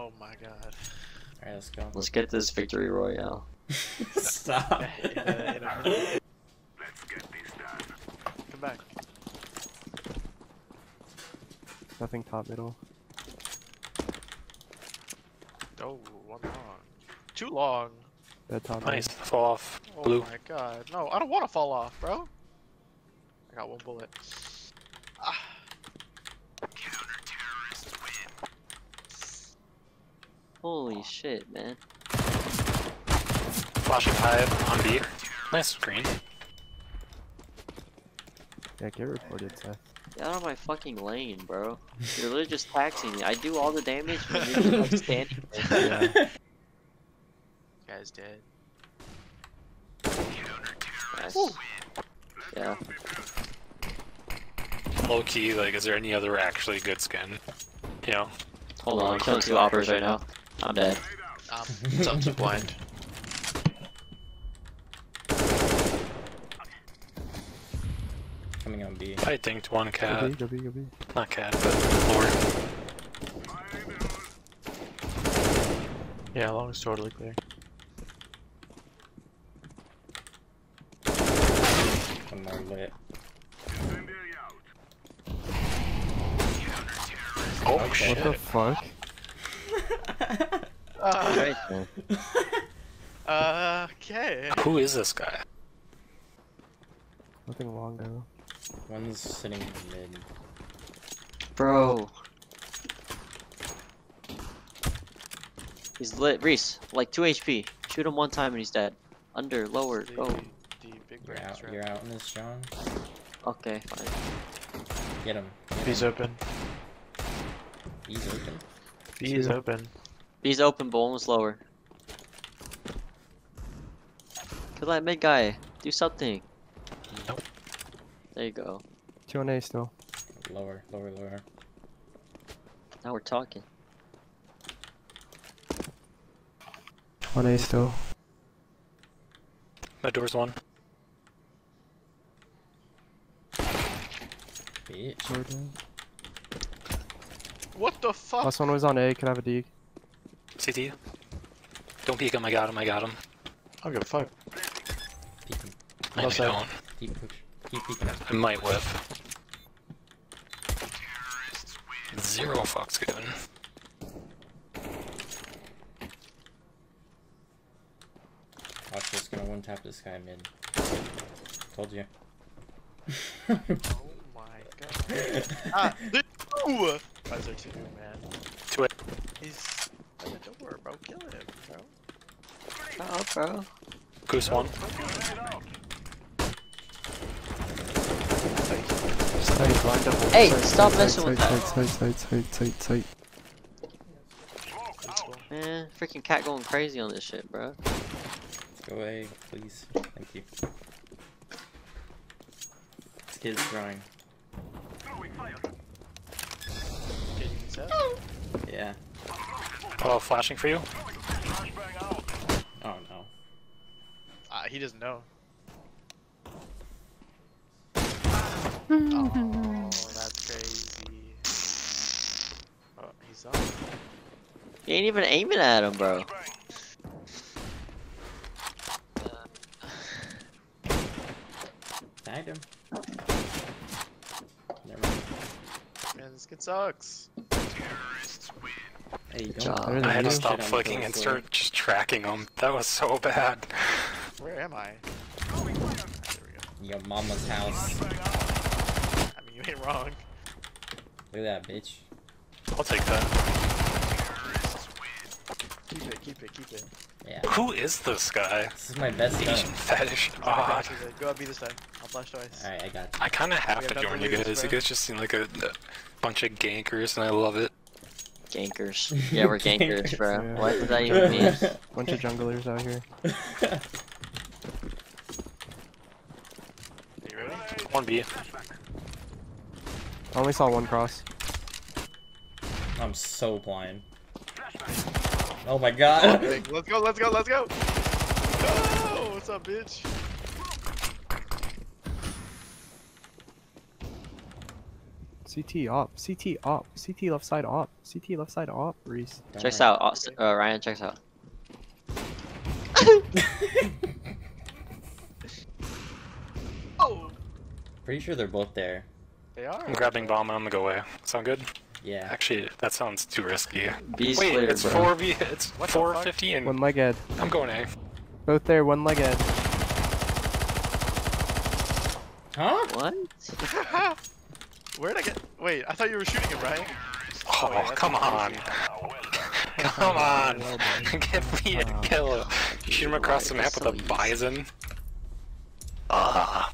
Oh my god. Alright, let's go. Let's get this victory royale. Stop. In a- in a minute. Come back. Nothing top middle. Oh, one long. Too long. Dead top. Nice. Fall off. Oh Blue. my god. No, I don't want to fall off, bro. I got one bullet. Ah. Holy shit, man. Flashing hive on B. Nice screen. Yeah, get reported, Seth. Get out of my fucking lane, bro. You're literally just taxing me. I do all the damage, but you're just like standing there. Yeah. Guy's dead. Yes. Yeah. Low key, like, is there any other actually good skin? You know? Hold on, I'm killing two operas right now. I'm dead. Um, something's blind. Coming on B. I think one Go cat. B, go B, go B. Not cat, but lord. Yeah, long is totally clear. One more lit. Oh Okay. What the fuck? Uh, Right okay. Who is this guy? Nothing long though. One's sitting mid. Bro. He's lit. Reese, like 2 HP. Shoot him one time and he's dead. Under, lower, The, go. the You're out. You're out in this, John. Okay, fine. Get him. Get B's him. open. He's open. B is Two. open. B's open, but one was lower. Kill that mid guy. Do something. Nope. There you go. Two on A still. Lower, lower, lower. Now we're talking. On A still. My door's one. Bitch. What the fuck? Last one was on A. can I have a a D. CT. Don't peek him. I got him. I got him. I don't give a fuck. Peek him. I Well said. don't. Keep push. Keep peeking. I might whiff. Zero fucks given. Watch this. Gonna one tap this guy mid. Told you. Oh my god. ah, the two! Why is there two, man? To it. He's at the door, bro. Kill him, bro. Oh, bro. Goose one. Tight, blind double. Hey, Tight, stop tight, messing tight, with tight, that. Tight, tight, tight, tight, tight. Man, freaking cat going crazy on this shit, bro. Go away, please. Thank you. This kid's drawing. Getting set. Yeah. Oh, flashing for you? Oh no. Ah, he doesn't know. oh, that's crazy. Oh, he's up. You ain't even aiming at him, bro. Tagged him. Never mind. Man, this kid sucks. Hey, Good job. I had to stop flicking and way. start just tracking them. That was so bad. Where am I? We go. Your mama's house. I mean, you ain't wrong. Look at that bitch. I'll take that. Keep it, keep it, keep it. Yeah. Who is this guy? This is my best gun. Asian fetish. I God. got you, Zed. Go up B this time. I'll flash twice. Alright, I got you. I kind of have We to join you to lose, guys. You guys just seem like a, a bunch of gankers, and I love it. Gankers. Yeah, we're gankers, bro. Yeah. What does that even mean? Bunch of junglers out here. You ready? One B. I only saw one cross. I'm so blind. Oh my god. Let's go, let's go, let's go! Oh, what's up, bitch? CT op. CT op. CT left side op. CT left side op. Reese. Checks out. Austin, uh, Ryan checks out. Oh, Pretty sure they're both there. they are. I'm grabbing bomb and on the go away. Sound good? Yeah. Actually, that sounds too risky. B's Wait, clear, it's bro. four v. It's What the four fuck? and One leg ed. I'm going A. Both there. One leg ed. Huh? What? Where'd I get? Wait, I thought you were shooting him, right? Oh, wait, come on. Come on. Give me a kill. You shoot him across the map with a Bizon. Ah.